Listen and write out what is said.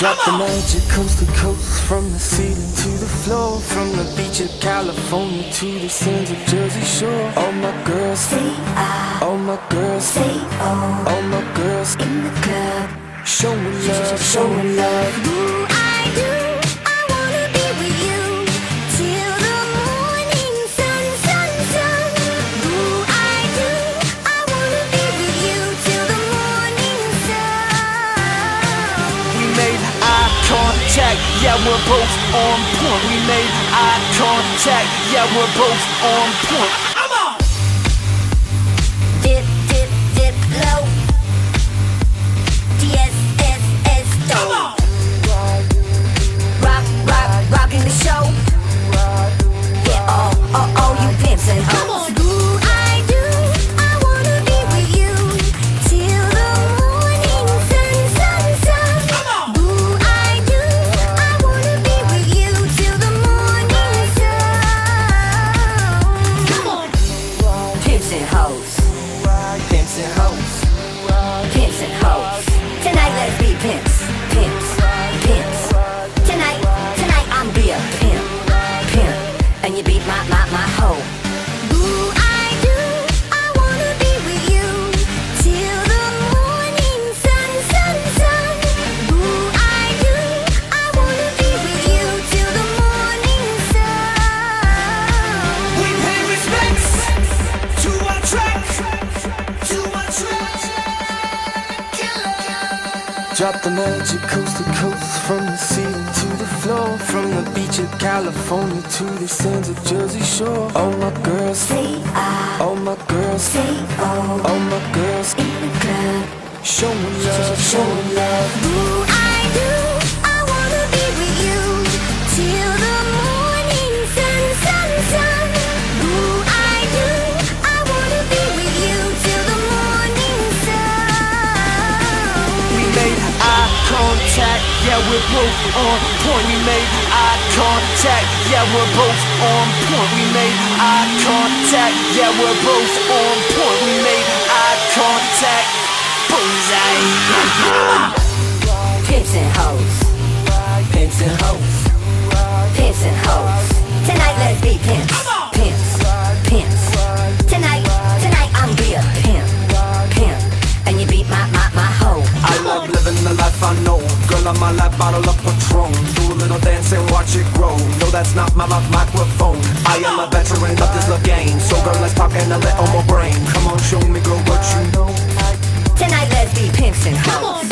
Drop the magic coast to coast, from the ceiling to the floor, from the beach of California to the sands of Jersey Shore. All my girls, say I, all my girls, say oh, all my girls, in the club, Show me love, show me love. do I do? Yeah, we're both on point. We made eye contact, yeah, we're both on point. Pimps and hoes. Pimps and hoes. Pimps and hoes. Tonight let's be pimps. Drop the magic coast to coast, from the ceiling to the floor, from the beach of California to the sands of Jersey Shore. All my girls, Say I, all my girls, say oh, all my girls, in the club. me love, showing love. Do we're both on point. We made eye contact, yeah, we're both on point. We made eye contact, yeah, we're both on point. We made eye contact, bullseye. Pimps and hoes, own Girl, on my lap, bottle of Patron. Do a little dance and watch it grow. No, that's not my love microphone. I am a veteran of this little game. So girl, let's talk and a little more brain. Come on, show me, girl, what you know. Tonight, let's be pimps and hoes.